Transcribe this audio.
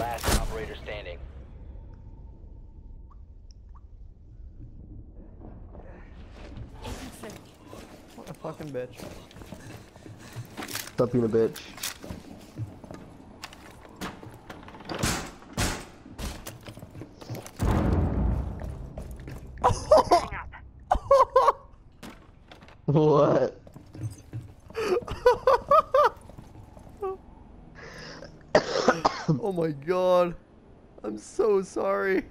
operator standing. What a fucking bitch. Stop being a bitch. what? oh my god. I'm so sorry.